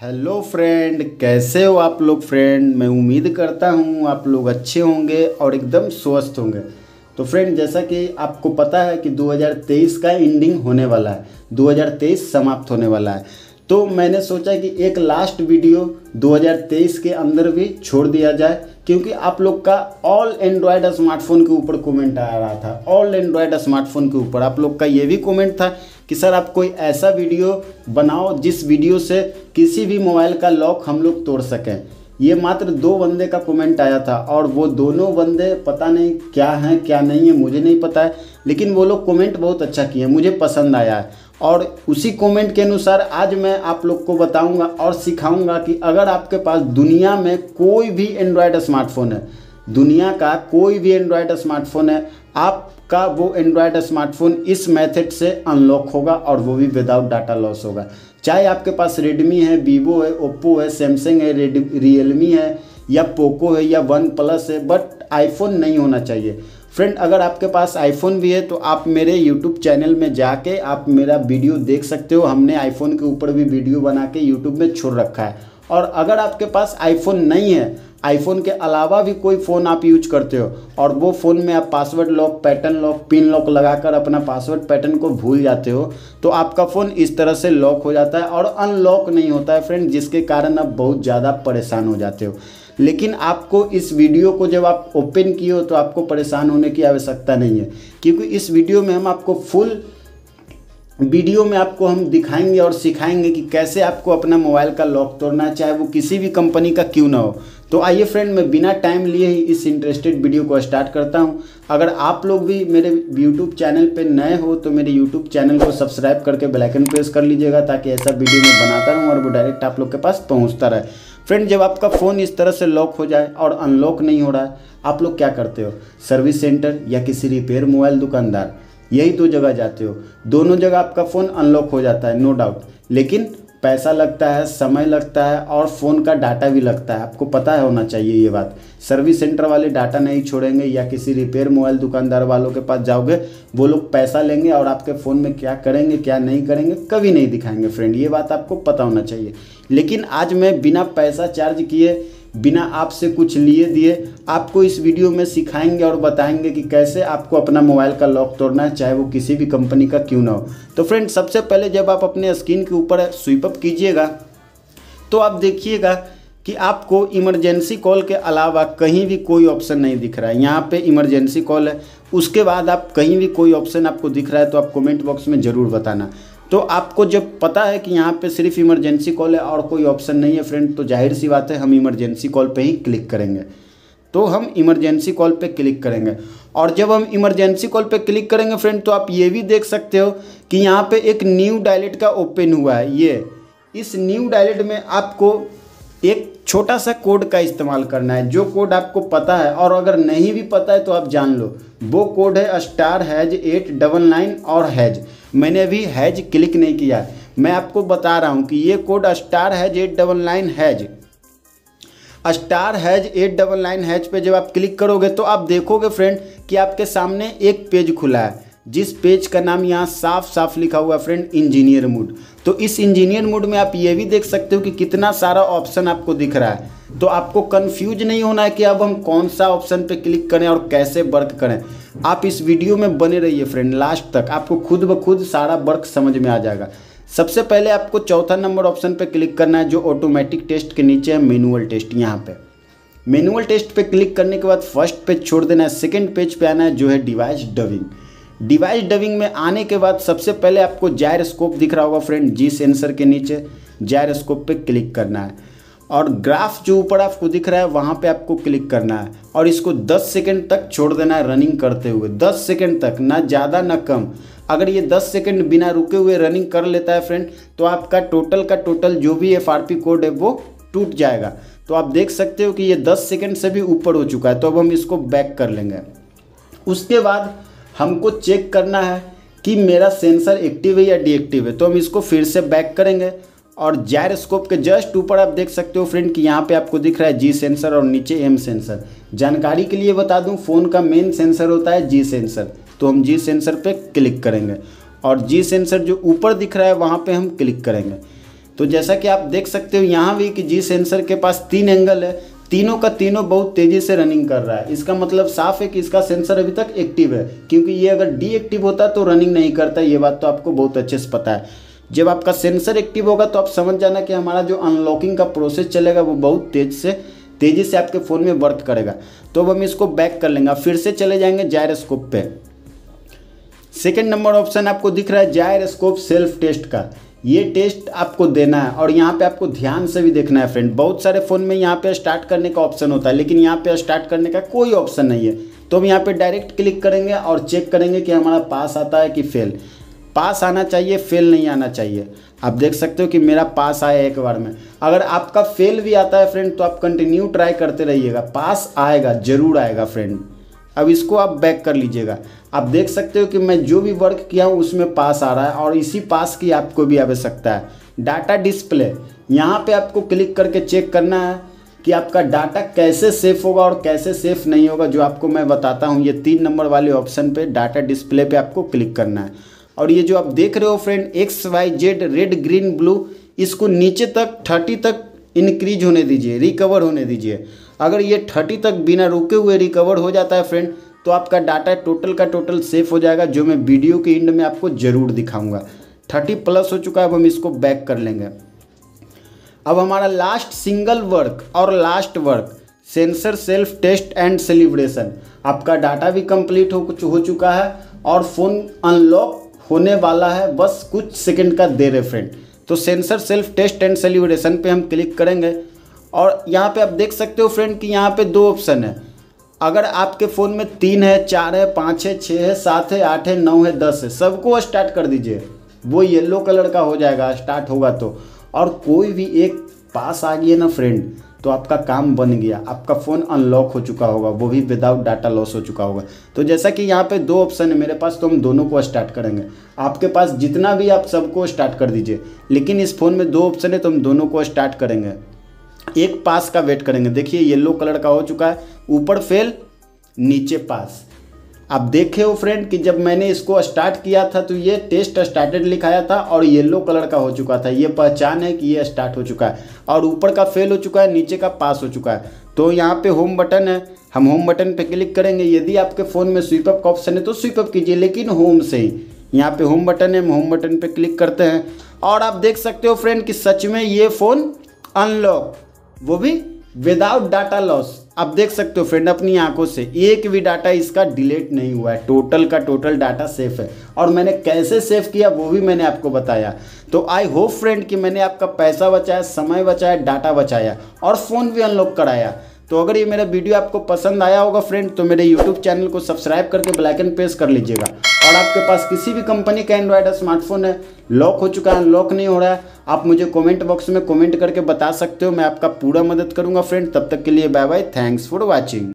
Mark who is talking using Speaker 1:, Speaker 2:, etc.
Speaker 1: Hello friend कैसे हो आप लोग फ्रेंड मैं उम्मीद करता हूँ आप लोग अच्छे होंगे और एकदम स्वस्थ होंगे। तो फ्रेंड जैसा कि आपको पता है कि 2023 का एंडिंग होने वाला है 2023 समाप्त होने वाला है। तो मैंने सोचा कि एक लास्ट वीडियो 2023 के अंदर भी छोड़ दिया जाए, क्योंकि आप लोग का ऑल एंड्रॉयड स्मार्टफ़ोन के ऊपर कमेंट आ रहा था। ऑल एंड्रॉयड स्मार्टफ़ोन के ऊपर आप लोग का ये भी कमेंट था कि सर आप कोई ऐसा वीडियो बनाओ जिस वीडियो से किसी भी मोबाइल का लॉक हम लोग तोड़ सकें। ये मात्र दो बंदे का कमेंट आया था और वो दोनों बंदे पता नहीं क्या हैं, क्या नहीं है, मुझे नहीं पता है, लेकिन वो लोग कमेंट बहुत अच्छा किए हैं मुझे पसंद आया। है और उसी कमेंट के अनुसार आज मैं आप लोग को बताऊँगा और सिखाऊँगा कि अगर आपके पास दुनिया में कोई भी एंड्रॉयड स्मार्टफ़ोन है, दुनिया का कोई भी एंड्रॉयड स्मार्टफ़ोन है आपका वो एंड्रॉयड स्मार्टफ़ोन इस मेथड से अनलॉक होगा और वो भी विदाउट डाटा लॉस होगा। चाहे आपके पास रेडमी है वीवो है ओप्पो है सैमसंग है रेड रियलमी है, या पोको है, या वन प्लस है बट आईफोन नहीं होना चाहिए। फ्रेंड अगर आपके पास आईफोन भी है तो आप मेरे यूट्यूब चैनल में जाके आप मेरा वीडियो देख सकते हो। हमने आईफोन के ऊपर भी वीडियो बना के यूट्यूब में छोड़ रखा है। और अगर आपके पास आईफोन नहीं है आईफोन के अलावा भी कोई फ़ोन आप यूज़ करते हो, और वो फ़ोन में आप password lock pattern lock pin lock लगाकर अपना पासवर्ड पैटर्न को भूल जाते हो तो आपका फ़ोन इस तरह से लॉक हो जाता है और अनलॉक नहीं होता है फ्रेंड जिसके कारण आप बहुत ज़्यादा परेशान हो जाते हो। लेकिन आपको इस वीडियो को जब आप ओपन किए हो तो आपको परेशान होने की आवश्यकता नहीं है, क्योंकि इस वीडियो में हम आपको फुल वीडियो में आपको हम दिखाएँगे और सिखाएँगे कि कैसे आपको अपना मोबाइल का लॉक तोड़ना चाहे वो किसी भी कंपनी का क्यों ना हो। तो आइए फ्रेंड, मैं बिना टाइम लिए ही इस इंटरेस्टेड वीडियो को स्टार्ट करता हूँ। अगर आप लोग भी मेरे यूट्यूब चैनल पे नए हो तो मेरे यूट्यूब चैनल को सब्सक्राइब करके बेलाइकन प्रेस कर लीजिएगा, ताकि ऐसा वीडियो मैं बनाता रहूँ और वो डायरेक्ट आप लोग के पास पहुँचता रहे। फ्रेंड, जब आपका फ़ोन इस तरह से लॉक हो जाए और अनलॉक नहीं हो रहा है, आप लोग क्या करते हो? सर्विस सेंटर या किसी रिपेयर मोबाइल दुकानदार। यही दो जगह जाते हो। दोनों जगह आपका फ़ोन अनलॉक हो जाता है नो डाउट लेकिन पैसा लगता है, समय लगता है और फ़ोन का डाटा भी लगता है। आपको पता है होना चाहिए ये बात। सर्विस सेंटर वाले डाटा नहीं छोड़ेंगे या किसी रिपेयर मोबाइल दुकानदार वालों के पास जाओगे, वो लोग पैसा लेंगे और आपके फ़ोन में क्या करेंगे, क्या नहीं करेंगे, कभी नहीं दिखाएँगे। फ्रेंड ये बात आपको पता होना चाहिए। लेकिन आज मैं बिना पैसा चार्ज किए बिना आपसे कुछ लिए दिए आपको इस वीडियो में सिखाएँगे और बताएँगे कि कैसे आपको अपना मोबाइल का लॉक तोड़ना है, चाहे वो किसी भी कंपनी का क्यों ना हो। तो फ्रेंड सबसे पहले जब आप अपने स्क्रीन के ऊपर स्वीप अप कीजिएगा तो आप देखिएगा कि आपको इमरजेंसी कॉल के अलावा कहीं भी कोई ऑप्शन नहीं दिख रहा है। यहाँ पे इमरजेंसी कॉल है, उसके बाद आप कहीं भी कोई ऑप्शन आपको दिख रहा है तो आप कमेंट बॉक्स में ज़रूर बताना। तो आपको जब पता है कि यहाँ पे सिर्फ़ इमरजेंसी कॉल है और कोई ऑप्शन नहीं है फ्रेंड तो ज़ाहिर सी बात है हम इमरजेंसी कॉल पे ही क्लिक करेंगे। तो हम इमरजेंसी कॉल पे क्लिक करेंगे। और जब हम इमरजेंसी कॉल पे क्लिक करेंगे फ्रेंड तो आप ये भी देख सकते हो कि यहाँ पे एक न्यू डायलेट का ओपन हुआ है। ये, इस न्यू डायलेट में आपको एक छोटा सा कोड का इस्तेमाल करना है। जो कोड आपको पता है और अगर नहीं भी पता है तो आप जान लो। वो कोड है star hash eight double nine और हैज़ मैंने अभी हैज़ क्लिक नहीं किया। मैं आपको बता रहा हूँ कि ये code star hash eight double nine hash. Star hash eight double nine hash पे जब आप क्लिक करोगे तो आप देखोगे फ्रेंड कि आपके सामने एक पेज खुला है। जिस पेज का नाम यहाँ साफ़ साफ़ लिखा हुआ है फ्रेंड इंजीनियर मूड तो इस इंजीनियर मूड में आप ये भी देख सकते हो कि कितना सारा ऑप्शन आपको दिख रहा है। तो आपको कंफ्यूज नहीं होना है कि अब हम कौन सा ऑप्शन पे क्लिक करें और कैसे वर्क करें। आप इस वीडियो में बने रहिए फ्रेंड लास्ट तक। आपको खुद ब खुद सारा वर्क समझ में आ जाएगा। सबसे पहले आपको चौथा नंबर ऑप्शन पर क्लिक करना है, जो ऑटोमेटिक टेस्ट के नीचे है मेनुअल टेस्ट यहाँ पे। मैनुअल टेस्ट पे क्लिक करने के बाद फ़र्स्ट पेज छोड़ देना है सेकेंड पेज पे आना है, जो है डिवाइस डबिंग डिवाइस डबिंग में आने के बाद सबसे पहले आपको जायर स्कोप दिख रहा होगा फ्रेंड जी सेंसर के नीचे। जायर स्कोप पे क्लिक करना है। और ग्राफ जो ऊपर आपको दिख रहा है, वहाँ पे आपको क्लिक करना है। और इसको 10 सेकंड तक छोड़ देना है रनिंग करते हुए। 10 सेकंड तक, ना ज़्यादा, ना कम। अगर ये 10 सेकंड बिना रुके हुए रनिंग कर लेता है फ्रेंड तो आपका टोटल का टोटल जो भी एफआरपी कोड है, वो टूट जाएगा। तो आप देख सकते हो कि ये 10 सेकंड से भी ऊपर हो चुका है। तो अब हम इसको बैक कर लेंगे। उसके बाद हमको चेक करना है कि मेरा सेंसर एक्टिव है या डीएक्टिव है। तो हम इसको फिर से बैक करेंगे और जायरोस्कोप के जस्ट ऊपर आप देख सकते हो फ्रेंड कि यहाँ पे आपको दिख रहा है जी सेंसर और नीचे एम सेंसर जानकारी के लिए बता दूँ फ़ोन का मेन सेंसर होता है जी सेंसर तो हम जी सेंसर पे क्लिक करेंगे और जी सेंसर जो ऊपर दिख रहा है, वहाँ पे हम क्लिक करेंगे। तो जैसा कि आप देख सकते हो यहाँ भी कि जी सेंसर के पास तीन एंगल है। तीनों का तीनों बहुत तेज़ी से रनिंग कर रहा है। इसका मतलब साफ़ है कि इसका सेंसर अभी तक एक्टिव है, क्योंकि ये अगर डीएक्टिव होता तो रनिंग नहीं करता, ये बात तो आपको बहुत अच्छे से पता है। जब आपका सेंसर एक्टिव होगा तो आप समझ जाना कि हमारा जो अनलॉकिंग का प्रोसेस चलेगा वो बहुत तेज से, तेज़ी से आपके फ़ोन में वर्क करेगा। तो अब हम इसको बैक कर लेंगे। फिर से चले जाएँगे जायरस्कोप पे। सेकेंड नंबर ऑप्शन आपको दिख रहा है जायरस्कोप सेल्फ टेस्ट का। ये टेस्ट आपको देना है और यहाँ पे आपको ध्यान से भी देखना है फ्रेंड। बहुत सारे फ़ोन में यहाँ पे स्टार्ट करने का ऑप्शन होता है, लेकिन यहाँ पे स्टार्ट करने का कोई ऑप्शन नहीं है। तो हम यहाँ पे डायरेक्ट क्लिक करेंगे और चेक करेंगे कि हमारा पास आता है कि फेल पास आना चाहिए फेल नहीं आना चाहिए। आप देख सकते हो कि मेरा पास आया एक बार में। अगर आपका फेल भी आता है फ्रेंड तो आप कंटिन्यू ट्राई करते रहिएगा। पास आएगा, ज़रूर आएगा फ्रेंड। अब इसको आप बैक कर लीजिएगा। आप देख सकते हो कि मैं जो भी वर्क किया हूँ, उसमें पास आ रहा है और इसी पास की आपको भी आवश्यकता है। डाटा डिस्प्ले यहाँ पे आपको क्लिक करके चेक करना है कि आपका डाटा कैसे सेफ़ होगा और कैसे सेफ़ नहीं होगा, जो आपको मैं बताता हूँ। ये तीन नंबर वाले ऑप्शन पे डाटा डिस्प्ले पे आपको क्लिक करना है। और ये जो आप देख रहे हो friend X Y Z red green blue इसको नीचे तक थर्टी तक इंक्रीज होने दीजिए रिकवर होने दीजिए। अगर ये थर्टी तक बिना रुके हुए रिकवर हो जाता है फ्रेंड तो आपका डाटा टोटल का टोटल सेफ़ हो जाएगा, जो मैं वीडियो के एंड में आपको ज़रूर दिखाऊँगा। थर्टी प्लस हो चुका है, अब हम इसको बैक कर लेंगे। अब हमारा लास्ट सिंगल वर्क और last work sensor self test and celebration आपका डाटा भी कंप्लीट हो कुछ, हो चुका है और फ़ोन अनलॉक होने वाला है, बस कुछ सेकंड का देर है फ्रेंड तो sensor self test and celebration पे हम क्लिक करेंगे। और यहाँ पे आप देख सकते हो फ्रेंड कि यहाँ पे दो ऑप्शन है। अगर आपके फ़ोन में तीन है, चार है, पाँच है, छः है, सात है, आठ है, नौ है, दस है, सबको स्टार्ट कर दीजिए। वो येलो कलर का हो जाएगा स्टार्ट होगा तो। और कोई भी एक पास आ गया ना फ्रेंड तो आपका काम बन गया। आपका फ़ोन अनलॉक हो चुका होगा, वो भी विदाउट डाटा लॉस हो चुका होगा। तो जैसा कि यहाँ पे दो ऑप्शन है, मेरे पास तो हम दोनों को स्टार्ट करेंगे। आपके पास जितना भी आप सबको स्टार्ट कर दीजिए। लेकिन इस फ़ोन में दो ऑप्शन है तो हम दोनों को स्टार्ट करेंगे। एक पास का वेट करेंगे। देखिए येलो कलर का हो चुका है। ऊपर फेल नीचे पास आप देखे हो फ्रेंड कि जब मैंने इसको स्टार्ट किया था तो ये टेस्ट स्टार्टेड लिखाया था और येलो कलर का हो चुका था। ये पहचान है कि ये स्टार्ट हो चुका है। और ऊपर का फेल हो चुका है, नीचे का पास हो चुका है। तो यहाँ पे होम बटन है। हम होम बटन पे क्लिक करेंगे। यदि आपके फ़ोन में स्वीपअप का ऑप्शन है तो स्वीपअप कीजिए, लेकिन होम से ही। यहाँ पे होम बटन है। हम होम बटन पे क्लिक करते हैं। और आप देख सकते हो फ्रेंड कि सच में ये फ़ोन अनलॉक वो भी विदाउट डाटा लॉस आप देख सकते हो फ्रेंड अपनी आँखों से। एक भी डाटा इसका डिलीट नहीं हुआ है। टोटल का टोटल डाटा सेफ़ है। और मैंने कैसे सेव किया, वो भी मैंने आपको बताया। तो आई होप फ्रेंड कि मैंने आपका पैसा बचाया, समय बचाया डाटा बचाया और फ़ोन भी अनलॉक कराया। तो अगर ये मेरा वीडियो आपको पसंद आया होगा फ्रेंड तो मेरे यूट्यूब चैनल को सब्सक्राइब करके बेलाइकन प्रेस कर लीजिएगा। और आपके पास किसी भी कंपनी का एंड्रॉयड स्मार्टफ़ोन है लॉक हो चुका है लॉक नहीं हो रहा है, आप मुझे कमेंट बॉक्स में कमेंट करके बता सकते हो, मैं आपका पूरा मदद करूँगा फ्रेंड तब तक के लिए bye bye thanks for watching